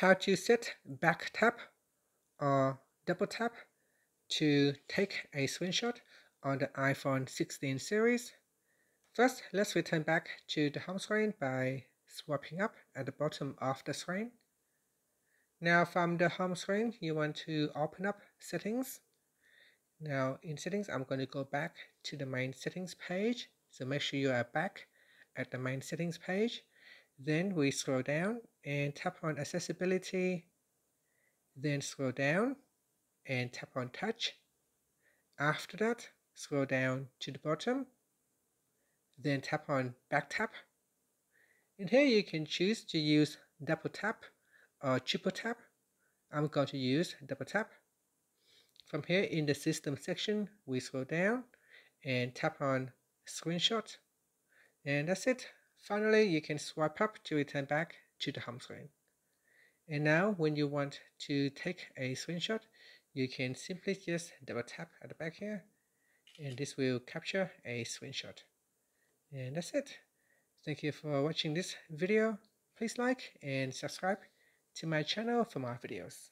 how to set back tap or double tap to take a screenshot on the iPhone 16 series. First, let's return back to the home screen by swiping up at the bottom of the screen. Now from the home screen, you want to open up settings. Now in settings, I'm going to go back to the main settings page. So make sure you are back at the main settings page. Then we scroll down and tap on accessibility. Then scroll down and tap on touch. After that, scroll down to the bottom. Then tap on back tap. And here you can choose to use double tap or triple tap. I'm going to use double tap. From here in the system section, we scroll down and tap on screenshot. And that's it. Finally, you can swipe up to return back to the home screen. And now when you want to take a screenshot, you can simply just double tap at the back here and this will capture a screenshot. And that's it. Thank you for watching this video. Please like and subscribe to my channel for more videos.